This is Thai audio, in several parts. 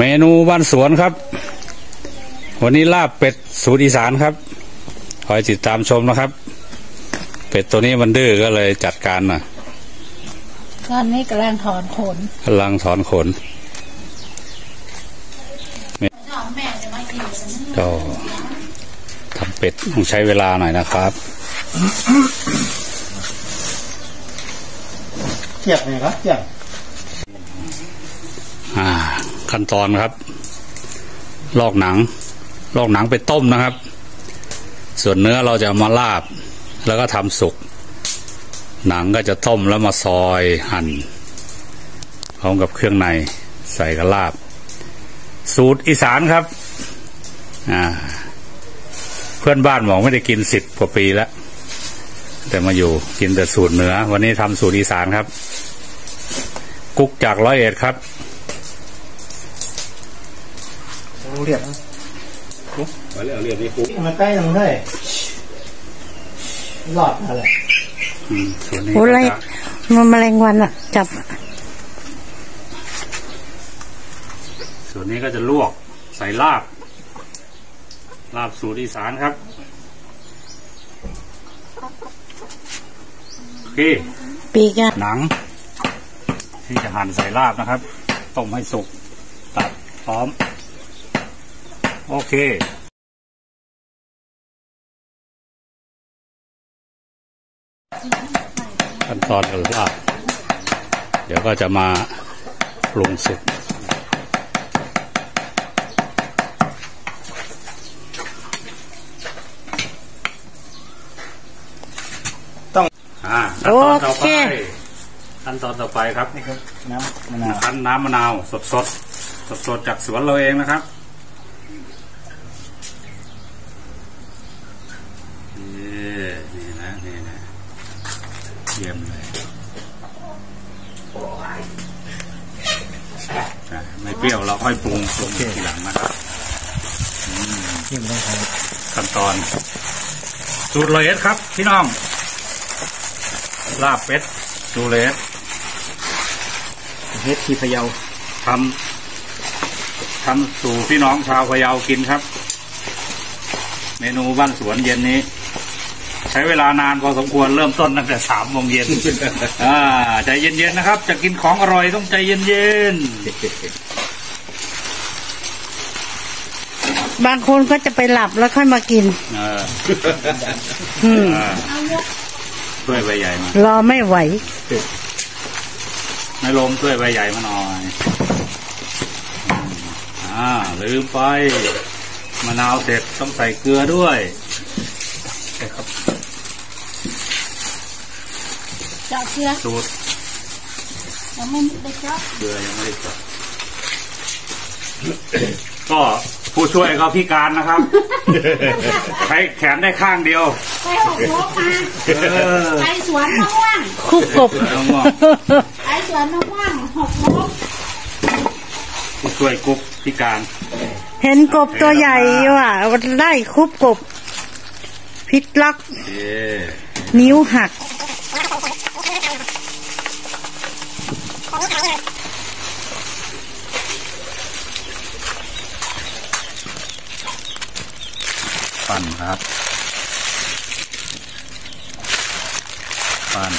ก็ยังอยู่เลยนะเมนูบ้านสวนครับ วันนี้ลาบเป็ดสูตรอีสานครับคอยติดตามชมนะครับ เป็ดตัวนี้มันดื้อก็เลยจัดการนะตอนนี้กำลังถอนขนกำลังถอนขนก็ทำเป็ดต้องใช้เวลาหน่อยนะครับเทียบเลยครับเทียบอ่า ขั้นตอนครับ ลอกหนัง ลอกหนังไปต้มนะครับ ส่วนเนื้อเราจะเอามาลาบ แล้วก็ทำสุก หนังก็จะต้มแล้วมาซอยหั่นพร้อมกับเครื่องในใส่กระลาบ สูตรอีสานครับ อ่า เพื่อนบ้านบอกไม่ได้กินสิบกว่าปีแล้ว แต่มาอยู่กินแต่สูตรเหนือ วันนี้ทำสูตรอีสานครับ กุ๊กจากร้อยเอ็ดครับ เรียบไปเรื่องเรียบนี่กุ๊กมาใกล้ตรงได้หลอดอะไรส่วนนี้โอ้ก็ไรจะมันแมลงวันอะจับ ส่วนนี้ก็จะลวกใส่ลาบ ลาบสูตรอีสานครับ โอเค ปีกอะหนัง ที่จะหั่นใส่ลาบนะครับ ต้มให้สุก ตัดพร้อม โอเคขั้นตอนการลาบเดี๋ยวก็จะมาปรุงสุกอ่าขั้นตอนต่อไปขั้นตอนต่อไปครับนี่ครับน้ำมะนาวคั้นน้ำมะนาวสดสดสดสดๆจากสวนเราเองนะครับนี่นี่นะนี่นะเยี่ยมเลยอะไม่เปรี้ยวเราค่ อยปรุงปรุงทีหลังนะครับที่มันต้องใช้ขั้นตอน สูตรละเอียดครับ พี่น้อง ลาบเป็ดสูตรละเอียดเฮ็ดที่พะเยาทำทำสู่พี่น้องชาวพะเยากินครับ เมนูบ้านสวนเย็นนี้ ใช้เวลานานพอสมควรเริ่มต้นตั้งแต่สามโมงเย็นอ่าใจเย็นๆนะครับ จะกินของอร่อยต้องใจเย็น บางคนก็จะไปหลับแล้วค่อยมากินๆเอออืมอ่าถ้วยใบใหญ่มารอไม่ไหวไม่ลมถ้วยใบใหญ่มาหน่อยอืมอ่าลืมไปมะนาวเสร็จต้องใส่เกลือด้วยใช่ครับเจาะเชื้อสูตรยังไม่ได้เจาะเกลือยังไม่ได้จดก็ ผู้ช่วยก็พิการนะครับ ใช้แขนได้ข้างเดียว ไปหกโมงมาเออไปสวนมะม่วงคุกกบแล้วก็ไปสวนมะม่วงหกโมงผู้ช่วยกุ๊กพิการ เห็นกบตัวใหญ่ว่ะไล่คุบกบพิษล็อกเย้นิ้วหัก ปั่นครับ ปั่น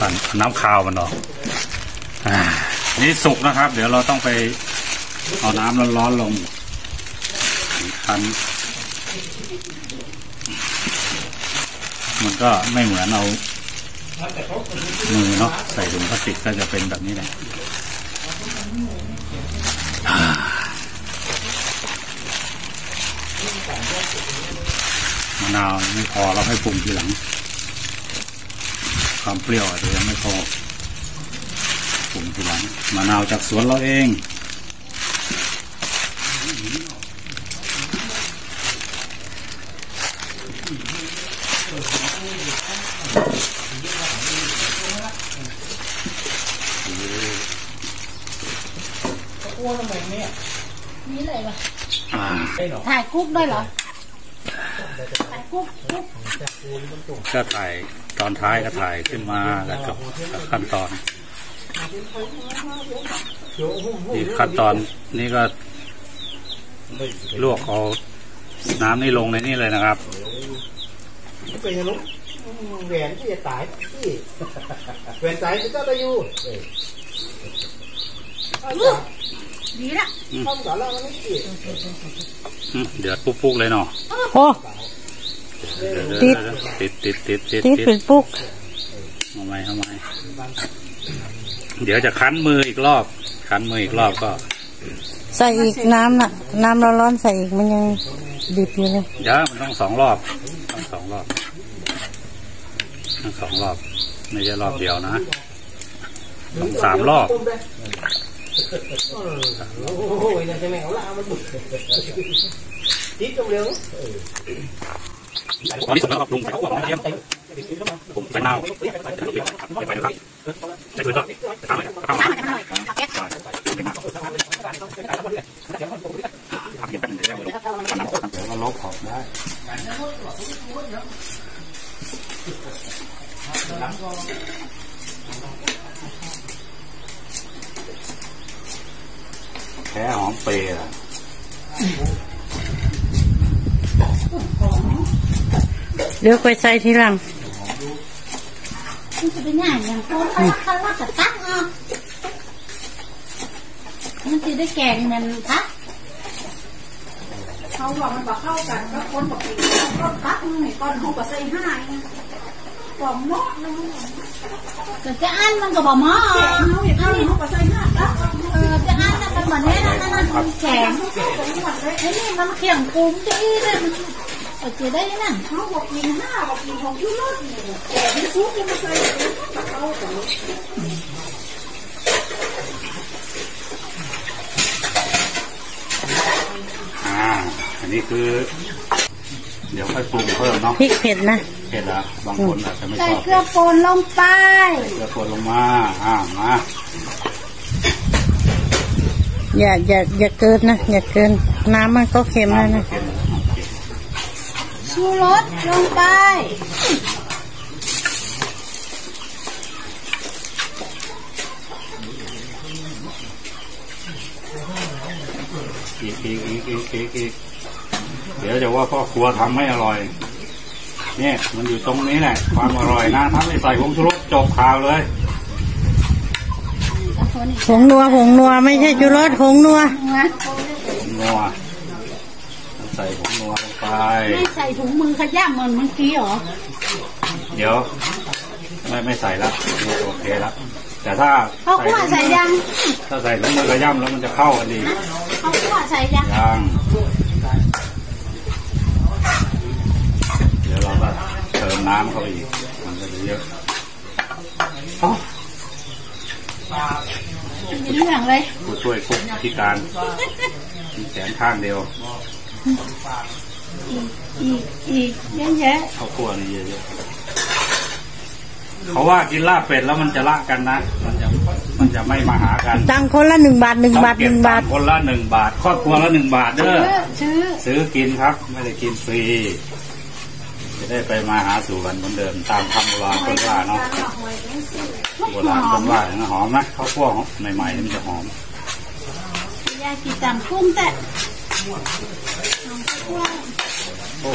ปั่นน้ำคาวมันออกอ่านี่สุกนะครับ เดี๋ยวเราต้องไปเอาน้ำร้อนๆลงคั้นมันก็ไม่เหมือนเอามือเนาะใส่ถุงพลาสติกก็จะเป็นแบบนี้แหละ มะนาวไม่พอเราให้ปรุงทีหลัง ความเปรี้ยวอาจจะยังไม่พอปรุงทีหลังมะนาวจากสวนเราเองนี่เลยว่ะอ่าถ่ายคุกด้วยเหรอ ก็ถ่ายตอนท้ายก็ถ่ายขึ้นมาแล้วจบกับขั้นตอนอีกขั้นตอนนี้ก็ลวกเอาน้ำนี่ลงในนี่เลยนะครับเป็นยังลูกแหวนที่จะตายที่แหวนตายก็ได้อยู่ ดีละทำกับเราไม่กี่อืมเดือดปุ๊กๆเลยเนาะโอ้เดี๋ยวๆติดติดติดติดติดที่ติดเป็นปุ๊กทำไมทำไมเดี๋ยวจะคั้นมืออีกรอบ คั้นมืออีกรอบก็ ใส่อีกน้ำน่ะ น้ำร้อนๆใส่อีกมันยังดิบอยู่เลยเดี๋ยวมันต้องสองรอบต้องสองรอบต้องสองรอบ ไม่ใช่รอบเดียวนะต้องสามรอบ โอ้ยนั่นจะแมวละมันบุกจิ๊บตรงเร็วตอนนี้สุก แล้วครับลุงใส่ข้าวคั่วหอมกระเทียมผมใส่มะนาวใส่ไปนะครับใส่เกลือก็ตามเลยตามเลยก็ลบออกได้แค่หอมเปรย์อะเดี๋ยวไปใส่ทีหลังมันจะเป็นอย่างอย่างตัวเขาเขาว่าจะตักอะมันจะได้แกงมันทักเขาบอกมันบอกเข้ากันก็คนบอกอีกก้อนตักนี่ก้อนหกกับใส่ห้าบอกหม้อนึง แต่จะอันมันก็บอกหมออันจะอันมันเหมือนนี้นั่นนั่นแข็งไอ้นี่มันเขียงกุ้งจะอีเลยมันจะได้นั่นเขาบอกกินห้าบอกกินของยูโรนี่แต่ที่ซุปยังไม่เคยเอาแต่อ่าอันนี้คือ เดี๋ยวค่อยปรุงเพิ่มเนาะพริกเผ็ดนะ เผ็ดละบางคนอาจจะไม่ใส่ชอบเกลือป่นลงไป เกลือป่นลงมาอ่ามาอย่าอย่าอย่าเกินนะอย่าเกิน น้ำมันก็เค็มแล้วนะ เค็มชูรสลงไป อีกอีกอีกอีกอีกอีกเดี๋ยวจะว่าพ่อครัวทำไม่อร่อย เนี่ยมันอยู่ตรงนี้แหละความอร่อยนะถ้าไม่ใส่ผงชูรสจบข่าวเลยผงนัวผงนัวไม่ใช่จุรสผงนัวผงนัวใส่ผงนัวลงไปไม่ใส่ถุงมือขย้ำเหมือนเมื่อกี้เหรอเดี๋ยว ไม่ไม่ใส่ละนี่โอเคละแต่ถ้าเขาคั่วใส่ยังถ้าใส่ถุงมือกระย่ำแล้วมันจะเข้ากันดีเขาคั่วใส่ยังยังเดี๋ยวเราก็เติม น้ำเข้าไปอีก มันก็จะเยอะอ๋อมีเรื่องเลยผู้ช่วยคุกพิการมีแขนข้างเดียว อีกอีกเยอะแยะข้าวคั่วนี่เยอะๆเขาว่ากินลาบเป็ดแล้วมันจะละกันนะ มันจะมันจะไม่มาหากันตังค์คนละหนึ่งบาทหนึ่งบาทหนึ่งบาทต้องเก็ตัค์คนละหนึ่งบาทครอบครัวละหนึ่งบาทเด้ซื้ออซื้อซื้อกินครับ ไม่ได้กินฟรี จะได้ไปมาหาสู่กันเหมือนเดิมตามคำโบราณคนว่าเนาะโบราณคนว่านะหอมนะข้าวคั่วหอมใหม่ๆนี่มันจะหอมยากินตามกุ้งแต่โอ้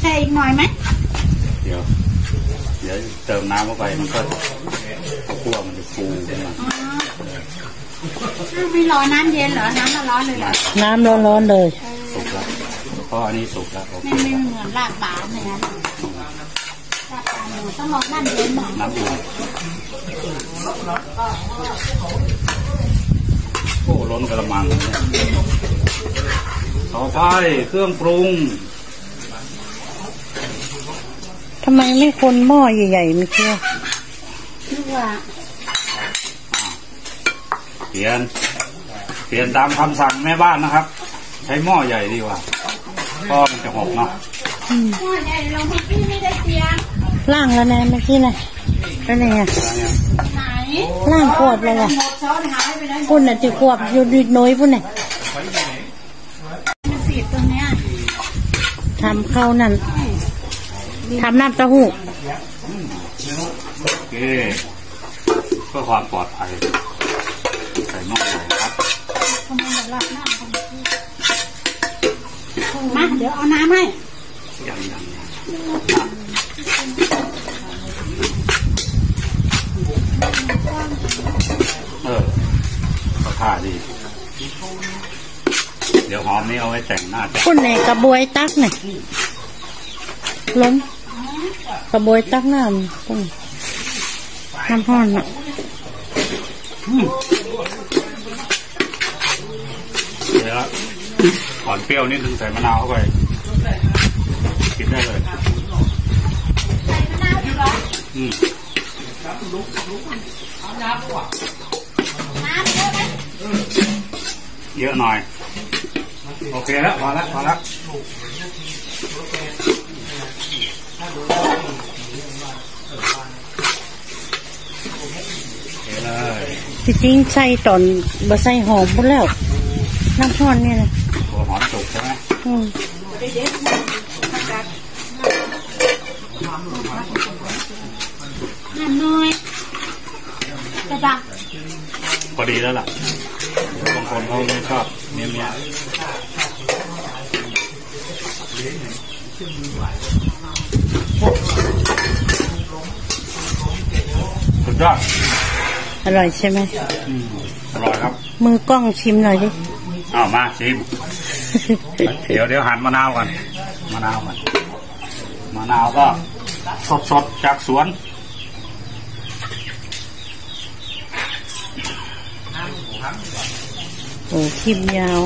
ใส่อีกหน่อยไหมเดี๋ยวเดี๋ยวเติมน้ำเข้าไปมันก็ข้าวคั่วมันจะฟูขึ้นมาอ๋อไม่รอน้ำเย็นเหรอ น้ำมันร้อนเลยเหรอน้ำร้อนๆเลยสุกแล้ว เพราะอันนี้สุกแล้วโอเคไม่ไม่แล้วเหมือนลาดบานเลยนะลาดบานหมูต้องรอน้ำเย็นหน่อยน้ำอุ่นโอ้ล้นกระมังเนี่ยต่อไปเครื่องปรุงทำไมไม่คนหม้อใหญ่ๆไม่เชื่อนึกว่าเปลี่ยนเปลี่ยนตามคำสั่งแม่บ้านนะครับ ใช้หม้อใหญ่ดีกว่า เพราะมันจะหกเนาะหม้อใหญ่เราเมื่อกี้ไม่ได้เตรียมล่างแล้วนะเมื่อกี้นะก็นี่ไงไหนล่างขวบเลยว่ะหมดช้อนหายไปไหนพุ่นน่ะจะขวบอยู่ดิดน้อยพุ่นน่ะมันสีบตรงเนี้ยทำข้าวนั่นทำน้ำเต้าหู้โอเคเพื่อความปลอดภัยใส่หม้อใหญ่ครับ มา เดี๋ยวเอาน้ำให้ยังยังเออก็ท่าดี เดี๋ยวหอมนี้เอาไว้แต่งหน้าจ้ะคุณในกระบวยตักเนี่ยล้มกระบวยตักน้ำต้องน้ำห้อนอะ เดี๋ยว อ่อนเปรี้ยวนิดนึงใส่มะนาวเข้าไปกินได้เลยอืมเยอะหน่อย โอเคแล้วพอแล้วพอแล้วโอเคเลยที่จริงใส่ตอนบ่ใส่หอมหมดแล้ว น้ำห้อนเนี่ยนะหัวหอมสุ กใช่ไหมอืมน้ำน้อยแต่ปะพอดีแล้วล่ะบางคนเขาไม่ชอบเนี้ยเนี้ยสุดยอดอร่อยใช่ไหมอืมอร่อยครับ มือกล้องชิมหน่อยดิเอามาชิม เดี๋ยวเดี๋ยวหั่นมะนาวก่อนมะนาวก่อนมะนาวก็สดสดๆจากสวนโอ้คลิปยาว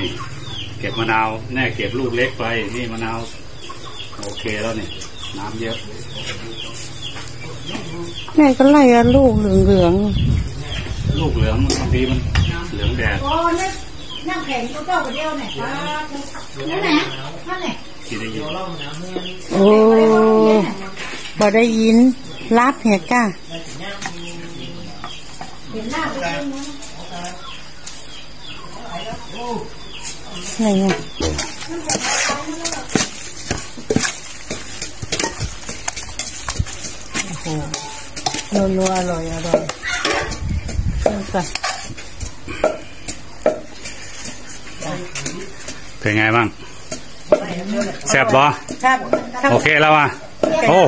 นี่ เก็บมะนาวแน่เก็บลูกเล็กไป นี่มะนาว โอเคแล้วนี่ น้ำเยอะ แม่ก็ไล่อะลูกเหลืองลูกเหลืองบางทีมันเหลืองแดดโอ้นี่น้ำแข็งตัวเจ้าคนเดียวเนี่ยนั่นแหละนั่นแหละกินได้ยินๆโอ้บ่ได้ยินรับเหรก้าเห็นหน้าตัวเองมั้ย ไงไงโอ้โหนัวๆอร่อยอร่อยนี่ก่อนเป็นไงบ้างแซ่บบ่ครับโอเคแล้วอะโอ้